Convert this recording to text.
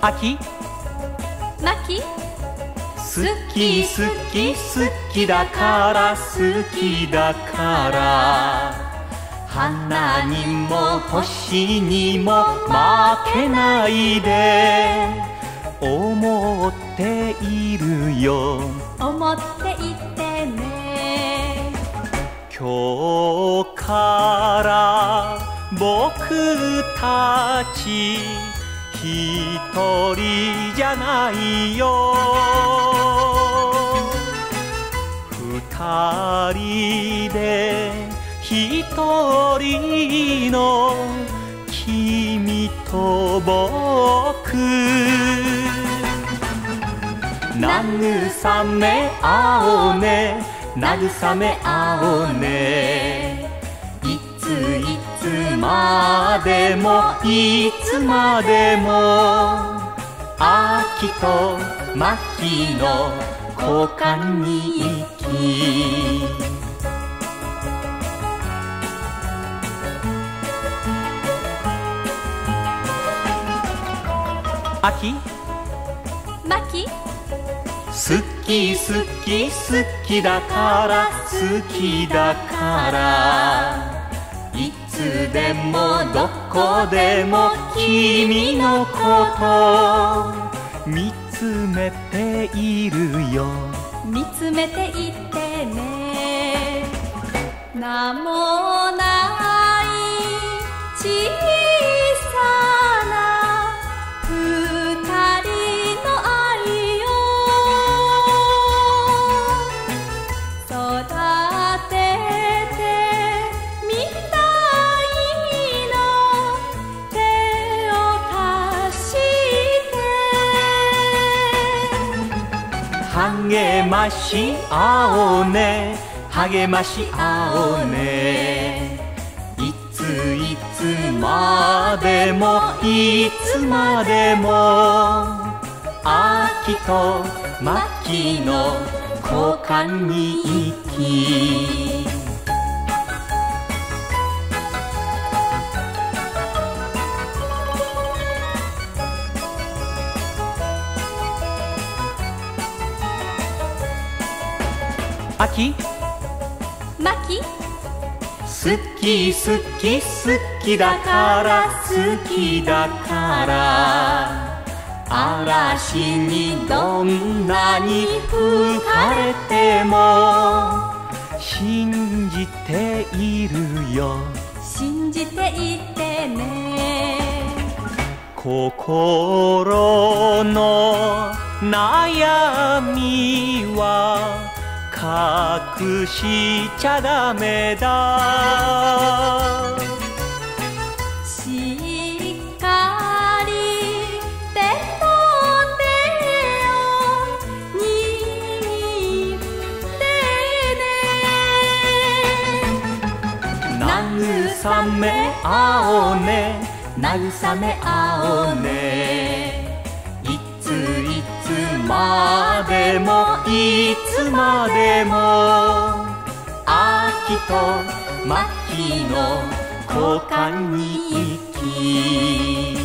秋。マキ好き好き好きだから好きだから。花にも星にも負けないで。思っているよ。思っていてね。今日から僕たち一人じゃないよ。二人で一人の君と僕。慰め合おうね。慰め合おうね。までもいつまでも秋と牧の交換に行き秋？マキ好き好き好きだから好きだから。いつでもどこでも君のこと見つめているよ。見つめていってね。名もない励まし合おうね。励まし合おうね。いついつまでもいつまでも秋と牧の交換に行き。秋？マキ好き好き好きだから好きだから。嵐にどんなに吹かれても信じているよ。信じていてね。心の悩みは隠しちゃダメだ。しっかり手と手を握ってね。慰め合おうね。慰め合おうね。いついつまでもいつまでも秋と牧の交換に行き